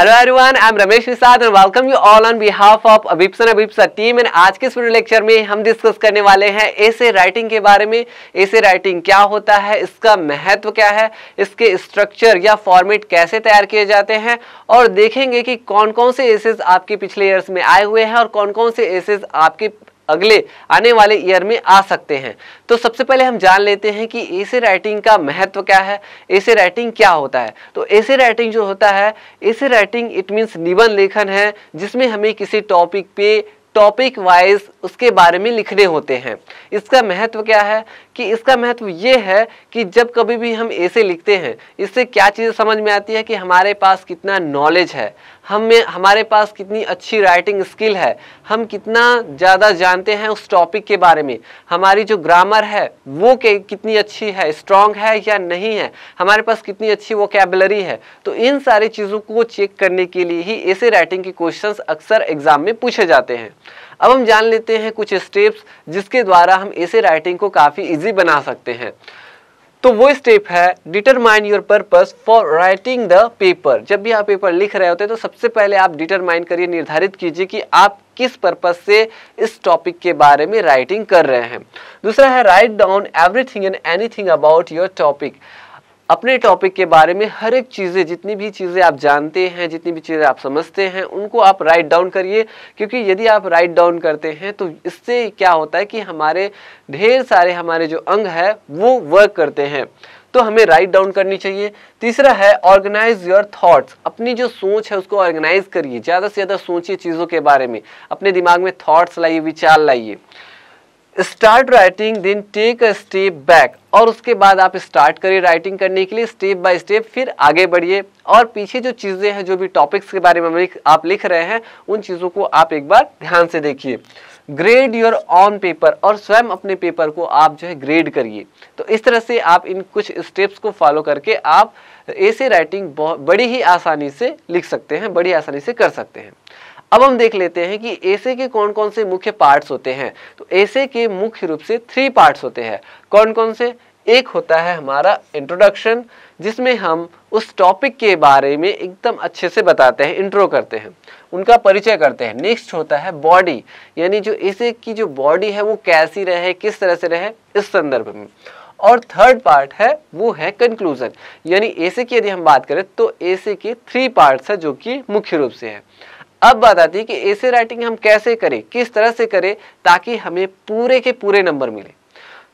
Hello everyone I am Ramesh Nishad and welcome you all on behalf of and Abipsa team and आज के इस video lecture में हम discuss करने वाले हैं ऐसे राइटिंग के बारे में। ऐसे राइटिंग क्या होता है? इसका महत्व क्या है? इसके स्ट्रक्चर या फॉर्मेट कैसे तैयार किए जाते हैं? और देखेंगे कि कौन कौन से एसेज आपके पिछले ईयर्स में आए हुए हैं और कौन कौन से एसेज आपके अगले आने वाले ईयर में आ सकते हैं। तो सबसे पहले हम जान लेते हैं कि ऐसे राइटिंग का महत्व क्या है ऐसे राइटिंग क्या होता है। तो ऐसे राइटिंग जो होता है ऐसे राइटिंग इट मीन्स निबंध लेखन है, जिसमें हमें किसी टॉपिक पे टॉपिक वाइज उसके बारे में लिखने होते हैं। इसका महत्व क्या है कि इसका महत्व ये है कि जब कभी भी हम ऐसे लिखते हैं, इससे क्या चीज़ समझ में आती है कि हमारे पास कितना नॉलेज है, हमें हमारे पास कितनी अच्छी राइटिंग स्किल है, हम कितना ज़्यादा जानते हैं उस टॉपिक के बारे में। हमारी जो ग्रामर है, वो कितनी अच्छी है स्ट्रांग है या नहीं है, हमारे पास कितनी अच्छी वोकेबलरी है तो इन सारी चीज़ों को चेक करने के लिए ही ऐसे राइटिंग के क्वेश्चंस अक्सर एग्ज़ाम में पूछे जाते हैं। अब हम जान लेते हैं कुछ स्टेप्स जिसके द्वारा हम ऐसे राइटिंग को काफ़ी इजी बना सकते हैं। तो वो स्टेप है determine your purpose for writing the paper जब भी आप पेपर लिख रहे होते हैं तो सबसे पहले आप डिटरमाइन करिए, निर्धारित कीजिए कि आप किस पर्पस से इस टॉपिक के बारे में राइटिंग कर रहे हैं। दूसरा है write down everything and anything about your topic अपने टॉपिक के बारे में हर एक चीज़ें, जितनी भी चीज़ें आप जानते हैं, जितनी भी चीज़ें आप समझते हैं, उनको आप राइट डाउन करिए। क्योंकि यदि आप राइट डाउन करते हैं तो इससे क्या होता है कि हमारे ढेर सारे हमारे जो अंग है, वो वर्क करते हैं। तो हमें राइट डाउन करनी चाहिए। तीसरा है ऑर्गेनाइज योर थॉट्स अपनी जो सोच है, उसको ऑर्गेनाइज करिए। ज़्यादा से ज़्यादा सोचिए चीज़ों के बारे में। अपने दिमाग में थॉट्स लाइए, विचार लाइए। Start writing then take a step back और उसके बाद आप स्टार्ट करिए राइटिंग करने के लिए स्टेप बाय स्टेप फिर आगे बढ़िए। और पीछे जो चीज़ें हैं, जो भी टॉपिक्स के बारे में आप लिख रहे हैं, उन चीज़ों को आप एक बार ध्यान से देखिए। ग्रेड योर ऑन पेपर और स्वयं अपने पेपर को आप जो है ग्रेड करिए। तो इस तरह से आप इन कुछ स्टेप्स को फॉलो करके आप ऐसे राइटिंग बड़ी ही आसानी से लिख सकते हैं, बड़ी आसानी से कर सकते हैं। अब हम देख लेते हैं कि ऐसे के कौन कौन से मुख्य पार्ट्स होते हैं। तो ऐसे के मुख्य रूप से थ्री पार्ट्स होते हैं। कौन कौन से? एक होता है हमारा इंट्रोडक्शन जिसमें हम उस टॉपिक के बारे में एकदम अच्छे से बताते हैं इंट्रो करते हैं। उनका परिचय करते हैं। नेक्स्ट होता है बॉडी यानी जो ऐसे की जो बॉडी है, वो कैसी रहे, किस तरह से रहे, इस संदर्भ में। और थर्ड पार्ट है, वो है कंक्लूजन यानी ऐसे की यदि हम बात करें तो ऐसे के थ्री पार्ट्स है, जो कि मुख्य रूप से है। अब बात आती है कि ऐसे राइटिंग हम कैसे करें, किस तरह से करें ताकि हमें पूरे के पूरे नंबर मिले।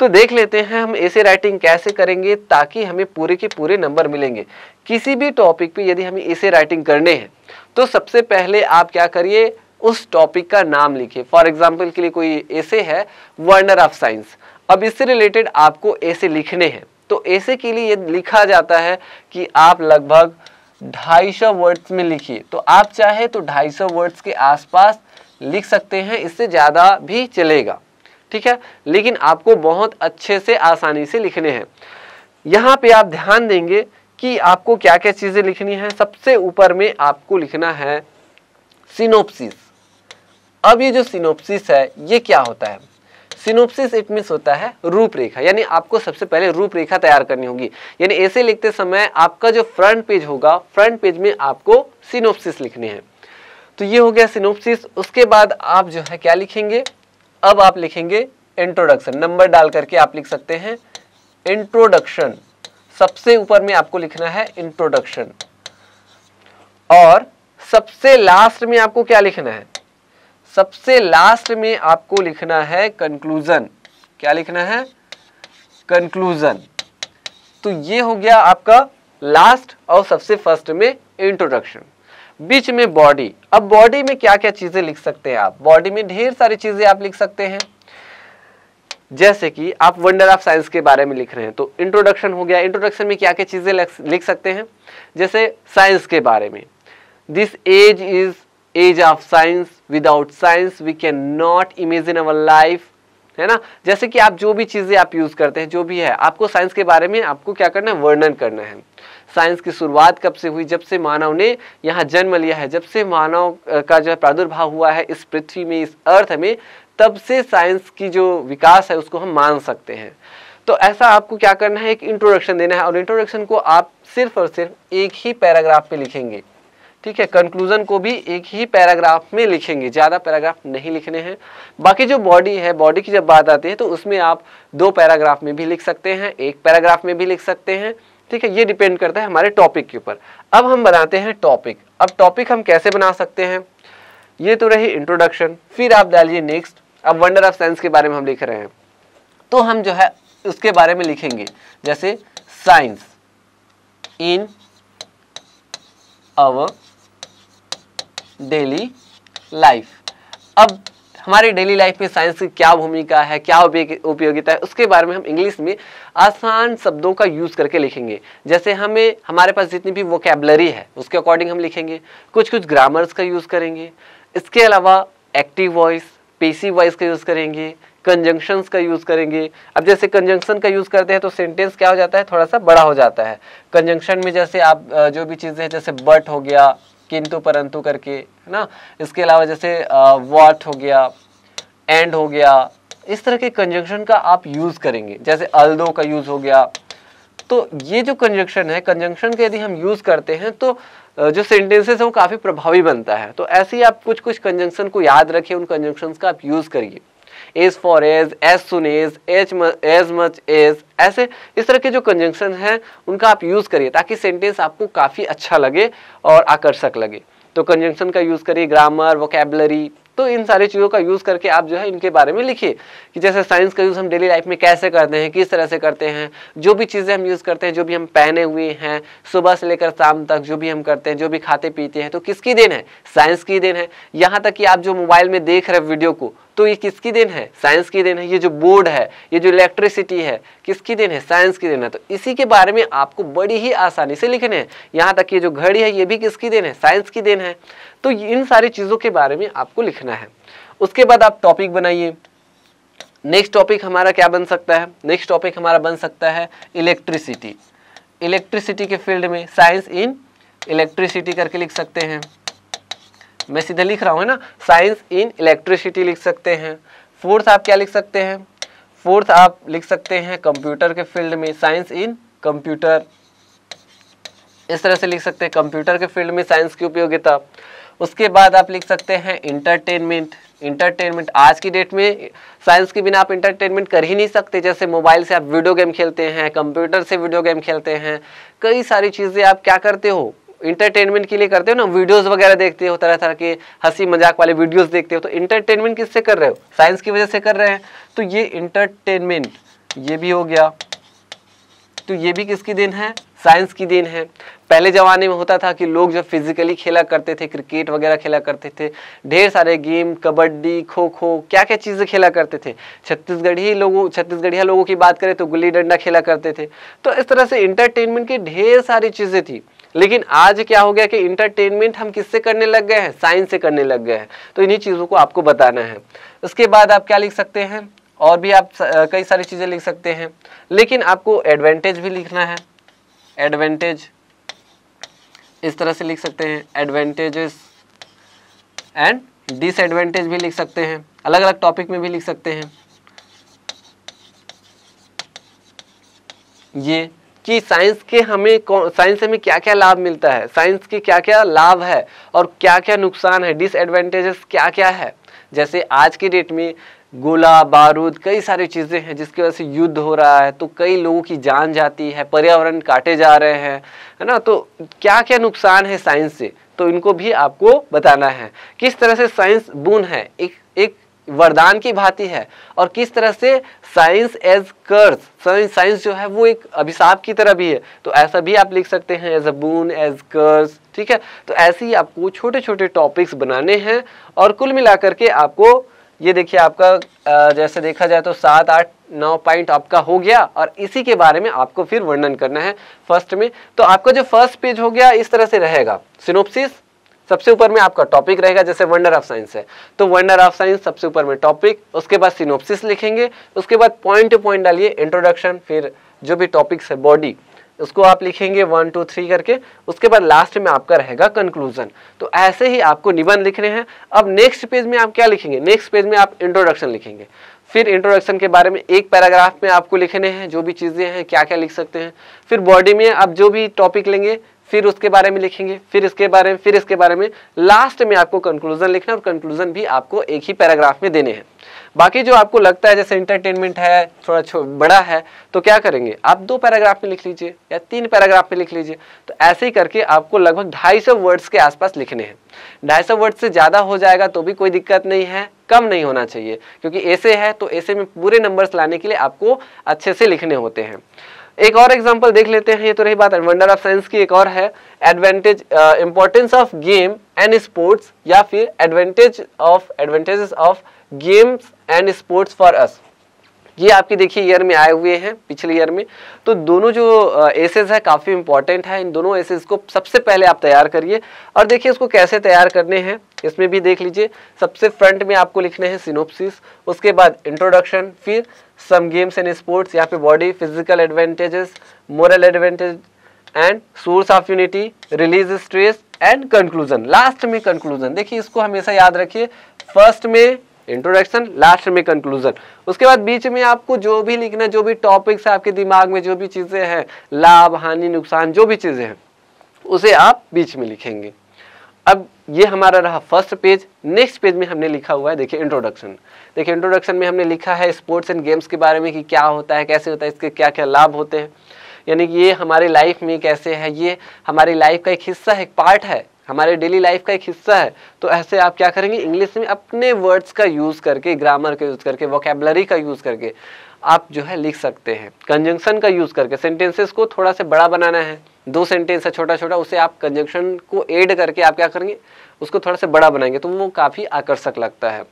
तो देख लेते हैं हम ऐसे राइटिंग कैसे करेंगे ताकि हमें पूरे के पूरे नंबर मिलेंगे। किसी भी टॉपिक पे यदि हमें ऐसे राइटिंग करने हैं तो सबसे पहले आप क्या करिए, उस टॉपिक का नाम लिखिए। फॉर एग्ज़ाम्पल के लिए कोई ऐसे है वर्नर ऑफ़ साइंस अब इससे रिलेटेड आपको ऐसे लिखने हैं। तो ऐसे के लिए लिखा जाता है कि आप लगभग ढाई सौ वर्ड्स में लिखिए तो आप चाहे तो ढाई सौ वर्ड्स के आसपास लिख सकते हैं, इससे ज़्यादा भी चलेगा। ठीक है? लेकिन आपको बहुत अच्छे से आसानी से लिखने हैं। यहाँ पे आप ध्यान देंगे कि आपको क्या क्या चीज़ें लिखनी है। सबसे ऊपर में आपको लिखना है सिनोप्सिस अब ये जो सिनोप्सिस है, ये क्या होता है? सिनोप्सिस इट मीन्स होता है रूपरेखा, यानी आपको सबसे पहले रूपरेखा तैयार करनी होगी। यानी ऐसे लिखते समय आपका जो फ्रंट पेज होगा, फ्रंट पेज में आपको सिनोप्सिस लिखने हैं। तो ये हो गया सिनोप्सिस, उसके बाद आप जो है क्या लिखेंगे? अब आप लिखेंगे इंट्रोडक्शन नंबर डाल करके आप लिख सकते हैं। इंट्रोडक्शन सबसे ऊपर में आपको लिखना है इंट्रोडक्शन और सबसे लास्ट में आपको क्या लिखना है? सबसे लास्ट में आपको लिखना है कंक्लूजन क्या लिखना है? कंक्लूजन तो ये हो गया आपका लास्ट और सबसे फ़र्स्ट में इंट्रोडक्शन बीच में बॉडी अब बॉडी में क्या क्या चीज़ें लिख सकते हैं आप? बॉडी में ढेर सारी चीज़ें आप लिख सकते हैं। जैसे कि आप वंडर ऑफ़ साइंस के बारे में लिख रहे हैं तो इंट्रोडक्शन हो गया। इंट्रोडक्शन में क्या क्या चीज़ें लिख सकते हैं? जैसे साइंस के बारे में। This age is age of science without science we can not imagine our life है ना? जैसे कि आप जो भी चीज़ें आप यूज़ करते हैं, जो भी है, आपको साइंस के बारे में, आपको क्या करना है? वर्णन करना है। साइंस की शुरुआत कब से हुई? जब से मानव ने यहाँ जन्म लिया है, जब से मानव का जो है प्रादुर्भाव हुआ है, इस पृथ्वी में, इस अर्थ में, तब से साइंस की जो विकास है, उसको हम मान सकते हैं। तो ऐसा आपको क्या करना है? एक इंट्रोडक्शन देना है, और इंट्रोडक्शन को आप सिर्फ़ और सिर्फ़ एक ही पैराग्राफ पे लिखेंगे। ठीक है कंक्लूजन को भी एक ही पैराग्राफ में लिखेंगे, ज़्यादा पैराग्राफ नहीं लिखने हैं। बाकी जो बॉडी है बॉडी की जब बात आती है तो उसमें आप दो पैराग्राफ में भी लिख सकते हैं, एक पैराग्राफ में भी लिख सकते हैं। ठीक है, ये डिपेंड करता है हमारे टॉपिक के ऊपर। अब हम बनाते हैं टॉपिक अब टॉपिक हम कैसे बना सकते हैं? ये तो रही इंट्रोडक्शन फिर आप डालिए नेक्स्ट अब वंडर ऑफ़ साइंस के बारे में हम लिख रहे हैं। तो हम जो है, उसके बारे में लिखेंगे। जैसे science in our daily life अब हमारी डेली लाइफ में साइंस की क्या भूमिका है, क्या उपयोगिता है, उसके बारे में हम इंग्लिश में आसान शब्दों का यूज़ करके लिखेंगे। जैसे हमें, हमारे पास जितनी भी वोकेबलरी है, उसके अकॉर्डिंग हम लिखेंगे। कुछ कुछ ग्रामर्स का यूज़ करेंगे। इसके अलावा एक्टिव वॉइस पेसिव वॉइस का यूज़ करेंगे। कंजंक्शंस का यूज़ करेंगे। अब जैसे कंजंक्शन का यूज़ करते हैं तो सेंटेंस क्या हो जाता है? थोड़ा सा बड़ा हो जाता है। कंजंक्शन में जैसे आप जो भी चीज़ें हैं, जैसे बट हो गया किंतु परंतु करके, है ना? इसके अलावा जैसे वॉट हो गया एंड हो गया, इस तरह के कंजंक्शन का आप यूज़ करेंगे। जैसे अल्दो का यूज़ हो गया तो ये जो कंजंक्शन है कंजंक्शन का यदि हम यूज़ करते हैं तो जो सेंटेंसेस है, वो काफ़ी प्रभावी बनता है। तो ऐसे ही आप कुछ कुछ कंजंक्शन को याद रखिए उन कंजंक्शन का आप यूज़ करिए। As for as as soon as as as much as ऐसे इस तरह के जो कंजंक्शन हैं, उनका आप यूज़ करिए ताकि सेंटेंस आपको काफ़ी अच्छा लगे और आकर्षक लगे। तो कंजंक्शन का यूज़ करिए ग्रामर वोकेबलरी तो इन सारी चीज़ों का यूज़ करके आप जो है इनके बारे में लिखिए कि जैसे साइंस का यूज़ हम डेली लाइफ में कैसे करते हैं, किस तरह से करते हैं, जो भी चीज़ें हम यूज़ करते हैं, जो भी हम पहने हुए हैं, सुबह से लेकर शाम तक जो भी हम करते हैं, जो भी खाते पीते हैं तो किसकी देन है? साइंस की देन है। यहाँ तक कि आप जो मोबाइल में देख रहे वीडियो को तो ये किसकी देन है? साइंस की देन है। ये जो बोर्ड है, ये जो इलेक्ट्रिसिटी है, किसकी देन है? साइंस की देन है। तो इसी के बारे में आपको बड़ी ही आसानी से लिखने हैं। यहाँ तक ये जो घड़ी है, ये भी किसकी देन है? साइंस की देन है। तो इन सारी चीज़ों के बारे में आपको लिखना है। उसके बाद आप टॉपिक बनाइए। नेक्स्ट टॉपिक हमारा क्या बन सकता है? नेक्स्ट टॉपिक हमारा बन सकता है इलेक्ट्रिसिटी इलेक्ट्रिसिटी के फ़ील्ड में साइंस इन इलेक्ट्रिसिटी करके लिख सकते हैं। मैं सीधे लिख रहा हूँ ना? साइंस इन इलेक्ट्रिसिटी लिख सकते हैं। फोर्थ आप क्या लिख सकते हैं? फोर्थ आप लिख सकते हैं कंप्यूटर के फ़ील्ड में साइंस इन कंप्यूटर इस तरह से लिख सकते हैं कंप्यूटर के फ़ील्ड में साइंस की उपयोगिता। उसके बाद आप लिख सकते हैं इंटरटेनमेंट इंटरटेनमेंट आज की डेट में साइंस के बिना आप इंटरटेनमेंट कर ही नहीं सकते। जैसे मोबाइल से आप वीडियो गेम खेलते हैं कंप्यूटर से वीडियो गेम खेलते हैं। कई सारी चीज़ें आप क्या करते हो? इंटरटेनमेंट के लिए करते हो ना? वीडियोस वगैरह देखते हो, तरह तरह के हँसी मज़ाक वाले वीडियोस देखते हो तो इंटरटेनमेंट किससे कर रहे हो? साइंस की वजह से कर रहे हैं। तो ये इंटरटेनमेंट ये भी हो गया। तो ये भी किसकी देन है? साइंस की देन है। पहले ज़माने में होता था कि लोग जब फिजिकली खेला करते थे क्रिकेट वगैरह खेला करते थे, ढेर सारे गेम कबड्डी खो खो क्या क्या चीज़ें खेला करते थे। छत्तीसगढ़ी लोगों, छत्तीसगढ़िया लोगों की बात करें तो गुल्ली डंडा खेला करते थे। तो इस तरह से इंटरटेनमेंट की ढेर सारी चीज़ें थी। लेकिन आज क्या हो गया कि इंटरटेनमेंट हम किससे करने लग गए हैं? साइंस से करने लग गए हैं। तो इन्हीं चीज़ों को आपको बताना है। उसके बाद आप क्या लिख सकते हैं? और भी आप कई सारी चीज़ें लिख सकते हैं। लेकिन आपको एडवांटेज भी लिखना है। एडवांटेज इस तरह से लिख सकते हैं। एडवांटेजेस एंड डिसएडवांटेज भी लिख सकते हैं। अलग अलग टॉपिक में भी लिख सकते हैं। ये कि साइंस के हमें साइंस से हमें क्या क्या लाभ मिलता है? साइंस के क्या क्या लाभ है और क्या क्या नुकसान है? डिसएडवांटेजेस क्या क्या है? जैसे आज की डेट में गोला, बारूद, कई सारी चीज़ें हैं जिसकी वजह से युद्ध हो रहा है तो कई लोगों की जान जाती है, पर्यावरण काटे जा रहे हैं, है ना? तो क्या क्या नुकसान है साइंस से? तो इनको भी आपको बताना है। किस तरह से साइंस बुन है? एक एक वरदान की भांति है। और किस तरह से साइंस एज कर्स साइंस जो है वो एक अभिशाप की तरह भी है। तो ऐसा भी आप लिख सकते हैं एज अ बून एज कर्स ठीक है? तो ऐसे ही आपको छोटे छोटे टॉपिक्स बनाने हैं और कुल मिलाकर के आपको, ये देखिए आपका जैसे देखा जाए तो सात, आठ, नौ पॉइंट आपका हो गया और इसी के बारे में आपको फिर वर्णन करना है फ़र्स्ट में। तो आपका जो फ़र्स्ट पेज हो गया, इस तरह से रहेगा। सिनोप्सिस सबसे ऊपर में आपका टॉपिक रहेगा, जैसे वंडर ऑफ़ साइंस है। तो वंडर ऑफ़ साइंस सबसे ऊपर में टॉपिक उसके बाद सिनोप्सिस लिखेंगे, उसके बाद पॉइंट टू पॉइंट डालिए इंट्रोडक्शन फिर जो भी टॉपिक्स है बॉडी उसको आप लिखेंगे वन टू थ्री करके, उसके बाद लास्ट में आपका रहेगा कंक्लूजन तो ऐसे ही आपको निबंध लिखने हैं। अब नेक्स्ट पेज में आप क्या लिखेंगे? नेक्स्ट पेज में आप इंट्रोडक्शन लिखेंगे। फिर इंट्रोडक्शन के बारे में एक पैराग्राफ में आपको लिखने हैं, जो भी चीज़ें हैं क्या क्या लिख सकते हैं। फिर बॉडी में आप जो भी टॉपिक लेंगे फिर उसके बारे में लिखेंगे, फिर इसके बारे में, फिर इसके बारे में। लास्ट में आपको कंक्लूजन लिखना और कंक्लूजन भी आपको एक ही पैराग्राफ में देने हैं। बाकी जो आपको लगता है, जैसे इंटरटेनमेंट है, थोड़ा छो, बड़ा है तो क्या करेंगे? आप दो पैराग्राफ में लिख लीजिए या तीन पैराग्राफ में लिख लीजिए। तो ऐसे ही करके आपको लगभग ढाई सौ वर्ड्स के आसपास लिखने हैं। ढाई सौ वर्ड से ज़्यादा हो जाएगा तो भी कोई दिक्कत नहीं है, कम नहीं होना चाहिए। क्योंकि ऐसे है तो ऐसे में पूरे नंबर्स लाने के लिए आपको अच्छे से लिखने होते हैं। एक और एग्ज़ाम्पल देख लेते हैं, ये तो रही बात वंडर ऑफ़ साइंस की एक और है advantage importance of game and sports या फिर advantage of advantages of games and sports for us ये आपकी देखिए ईयर में आए हुए हैं, पिछले ईयर में। तो दोनों जो एसेज है काफ़ी इंपॉर्टेंट है। इन दोनों एसेज को सबसे पहले आप तैयार करिए। और देखिए इसको कैसे तैयार करने हैं, इसमें भी देख लीजिए। सबसे फ्रंट में आपको लिखने हैं सिनोप्सिस उसके बाद इंट्रोडक्शन फिर सम गेम्स एंड स्पोर्ट्स यहाँ पे body physical advantages moral advantage and source of unity release stress and conclusion last में कंक्लूजन देखिए इसको हमेशा याद रखिए। फ़र्स्ट में इंट्रोडक्शन लास्ट में कंक्लूजन उसके बाद बीच में आपको जो भी लिखना, जो भी टॉपिक्स आपके दिमाग में, जो भी चीज़ें हैं, लाभ, हानि, नुकसान, जो भी चीज़ें हैं, उसे आप बीच में लिखेंगे। अब ये हमारा रहा फ़र्स्ट पेज नेक्स्ट पेज में हमने लिखा हुआ है, देखिए इंट्रोडक्शन देखिए इंट्रोडक्शन में हमने लिखा है स्पोर्ट्स एंड गेम्स के बारे में कि क्या होता है, कैसे होता है, इसके क्या क्या लाभ होते हैं। यानी कि ये हमारी लाइफ में कैसे है, ये हमारी लाइफ का एक हिस्सा है एक पार्ट है। हमारे डेली लाइफ का एक हिस्सा है। तो ऐसे आप क्या करेंगे इंग्लिश में अपने वर्ड्स का यूज़ करके ग्रामर का यूज़ करके वोकेबलरी का यूज़ करके आप जो है लिख सकते हैं। कंजंक्शन का यूज़ करके सेंटेंसेस को थोड़ा सा बड़ा बनाना है। दो सेंटेंस है छोटा छोटा उसे आप कंजंक्शन को ऐड करके आप क्या करेंगे, उसको थोड़ा सा बड़ा बनाएँगे तो वो काफ़ी आकर्षक लगता है।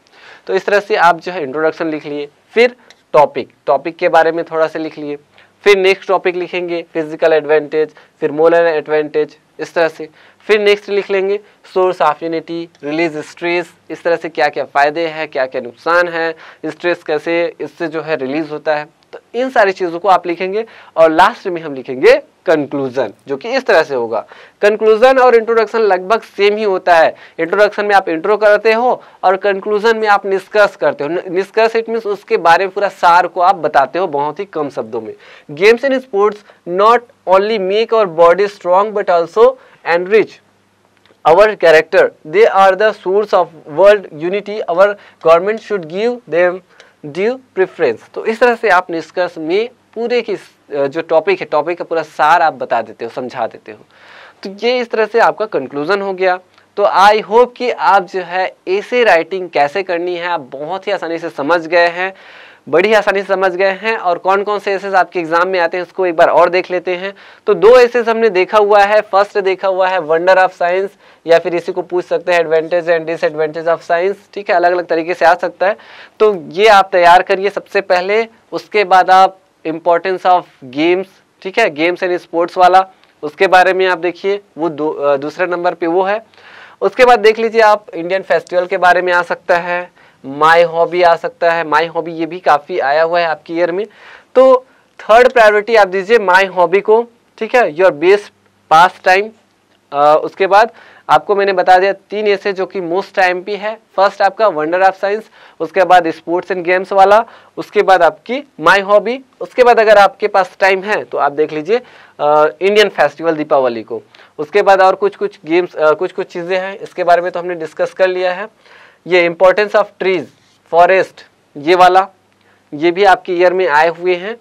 तो इस तरह से आप जो है इंट्रोडक्शन लिख लिए, फिर टॉपिक टॉपिक के बारे में थोड़ा सा लिख लिए, फिर नेक्स्ट टॉपिक लिखेंगे फ़िज़िकल एडवांटेज फिर मोरल एडवांटेज इस तरह से। फिर नेक्स्ट लिख लेंगे source of unity release stress इस तरह से क्या क्या फ़ायदे हैं क्या क्या नुकसान है स्ट्रेस कैसे इससे जो है रिलीज़ होता है। इन सारी चीज़ों को आप लिखेंगे और लास्ट में हम लिखेंगे कंक्लूजन जो कि इस तरह से होगा कंक्लूजन और इंट्रोडक्शन लगभग सेम ही होता है इंट्रोडक्शन में आप इंट्रो करते हो और कंक्लूजन में आप निष्कर्ष करते हो निष्कर्ष इट मीन उसके बारे में पूरा सार को आप बताते हो बहुत ही कम शब्दों में games and sports not only make our body strong but also enrich our character. They are the source of world unity. Our government should give them due preference तो इस तरह से आप निष्कर्ष में पूरे की जो टॉपिक है टॉपिक का पूरा सार आप बता देते हो, समझा देते हो। तो ये इस तरह से आपका कंक्लूजन हो गया। तो आई होप कि आप जो है ऐसे राइटिंग कैसे करनी है, आप बहुत ही आसानी से समझ गए हैं। बड़ी आसानी से समझ गए हैं और कौन कौन से एसेस आपके एग्ज़ाम में आते हैं, उसको एक बार और देख लेते हैं। तो दो एसेस हमने देखा हुआ है। फ़र्स्ट देखा हुआ है वंडर ऑफ़ साइंस या फिर इसी को पूछ सकते हैं advantage and disadvantage of science ठीक है अलग अलग तरीके से आ सकता है। तो ये आप तैयार करिए सबसे पहले। उसके बाद आप इम्पोर्टेंस ऑफ़ गेम्स ठीक है गेम्स एंड स्पोर्ट्स वाला, उसके बारे में आप देखिए। वो दूसरे नंबर पे वो है। उसके बाद देख लीजिए आप इंडियन फेस्टिवल के बारे में आ सकता है। माई हॉबी आ सकता है। माई हॉबी ये भी काफ़ी आया हुआ है आपकी ईयर में। तो थर्ड प्रायोरिटी आप दीजिए माई हॉबी को, ठीक है? योर बेस्ट पास टाइम उसके बाद आपको मैंने बता दिया तीन ऐसे जो कि मोस्ट टाइम भी है। फ़र्स्ट आपका वंडर ऑफ़ साइंस उसके बाद स्पोर्ट्स एंड गेम्स वाला, उसके बाद आपकी माई हॉबी उसके बाद अगर आपके पास टाइम है तो आप देख लीजिए इंडियन फेस्टिवल दीपावली को। उसके बाद और कुछ कुछ गेम्स कुछ कुछ चीज़ें हैं, इसके बारे में तो हमने डिस्कस कर लिया है। ये इम्पोर्टेंस ऑफ़ ट्रीज फॉरेस्ट ये वाला ये भी आपके ईयर में आए हुए हैं।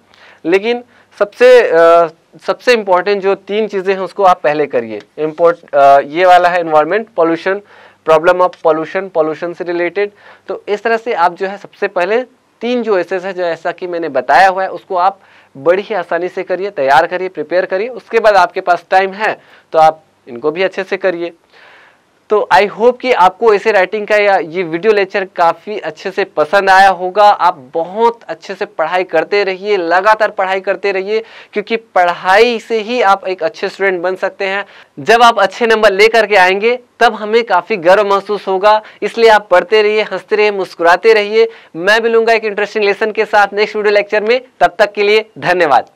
लेकिन सबसे आ, सबसे इम्पोर्टेंट जो तीन चीज़ें हैं उसको आप पहले करिए। इम्पोर्ट ये वाला है environment pollution problem of pollution pollution से रिलेटेड तो इस तरह से आप जो है सबसे पहले तीन जो एसेस है जो ऐसा कि मैंने बताया हुआ है उसको आप बड़ी ही आसानी से करिए तैयार करिए प्रिपेयर करिए। उसके बाद आपके पास टाइम है तो आप इनको भी अच्छे से करिए। तो आई होप कि आपको ऐसे राइटिंग का या ये वीडियो लेक्चर काफ़ी अच्छे से पसंद आया होगा। आप बहुत अच्छे से पढ़ाई करते रहिए, लगातार पढ़ाई करते रहिए, क्योंकि पढ़ाई से ही आप एक अच्छे स्टूडेंट बन सकते हैं। जब आप अच्छे नंबर लेकर के आएँगे, तब हमें काफ़ी गर्व महसूस होगा। इसलिए आप पढ़ते रहिए, हँसते रहिए, मुस्कुराते रहिए। मैं मिलूँगा एक इंटरेस्टिंग लेसन के साथ नेक्स्ट वीडियो लेक्चर में। तब तक के लिए धन्यवाद।